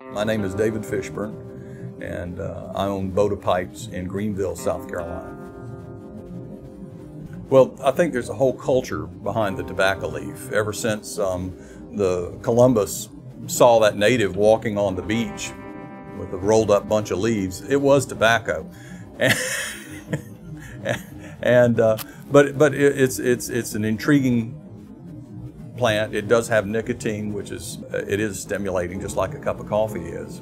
My name is David Fishburne, and uh, I own Boda Pipes in Greenville, South Carolina. Well, I think there's a whole culture behind the tobacco leaf. Ever since um, the Columbus saw that native walking on the beach with a rolled up bunch of leaves, it was tobacco. and uh, but but it, it's it's it's an intriguing plant. It does have nicotine, which is it is stimulating, just like a cup of coffee is.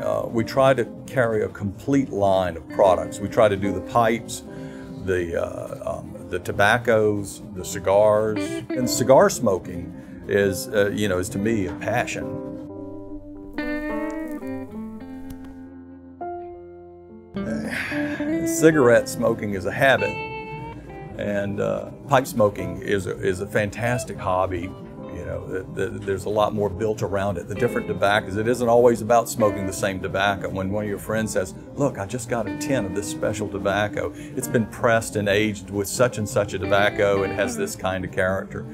Uh, we try to carry a complete line of products. We try to do the pipes, the uh, um, the tobaccos, the cigars, and cigar smoking is uh, you know is to me a passion. Cigarette smoking is a habit, and uh, pipe smoking is a, is a fantastic hobby. You know, the, the, there's a lot more built around it. The different tobaccos, it isn't always about smoking the same tobacco. When one of your friends says, look, I just got a tin of this special tobacco. It's been pressed and aged with such and such a tobacco. It has this kind of character.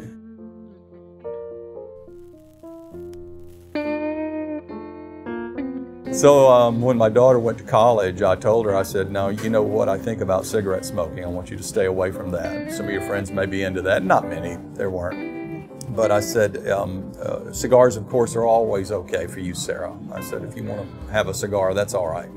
So um, when my daughter went to college, I told her, I said, now, you know what I think about cigarette smoking. I want you to stay away from that. Some of your friends may be into that. Not many, there weren't. But I said, um, uh, cigars, of course, are always okay for you, Sarah. I said, if you want to have a cigar, that's all right.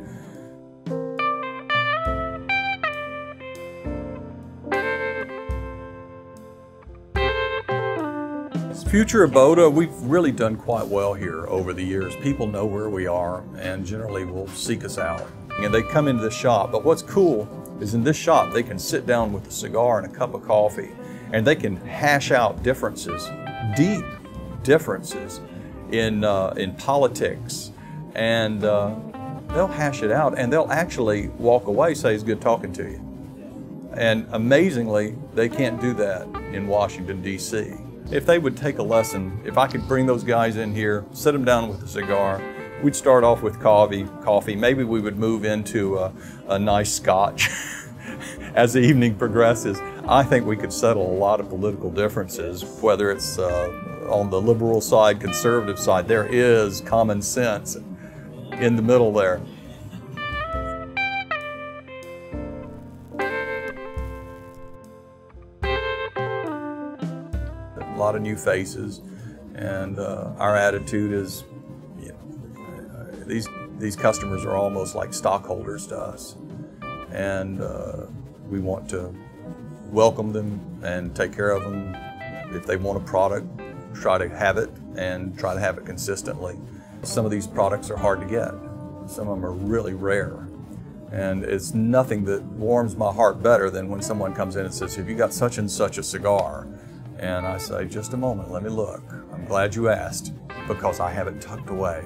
Future of Boda, we've really done quite well here over the years. People know where we are and generally will seek us out. And they come into the shop, but what's cool is in this shop they can sit down with a cigar and a cup of coffee and they can hash out differences, deep differences in, uh, in politics and uh, they'll hash it out and they'll actually walk away say it's good talking to you. And amazingly, they can't do that in Washington, D.C. If they would take a lesson, if I could bring those guys in here, sit them down with a cigar, we'd start off with coffee, coffee. Maybe we would move into a, a nice scotch as the evening progresses. I think we could settle a lot of political differences, whether it's uh, on the liberal side, conservative side. There is common sense in the middle there. A lot of new faces, and uh, our attitude is, you know, these these customers are almost like stockholders to us, and uh, we want to welcome them and take care of them. If they want a product, try to have it and try to have it consistently. Some of these products are hard to get. Some of them are really rare. And it's nothing that warms my heart better than when someone comes in and says, have you got such and such a cigar? And I say, just a moment, let me look. I'm glad you asked because I have it tucked away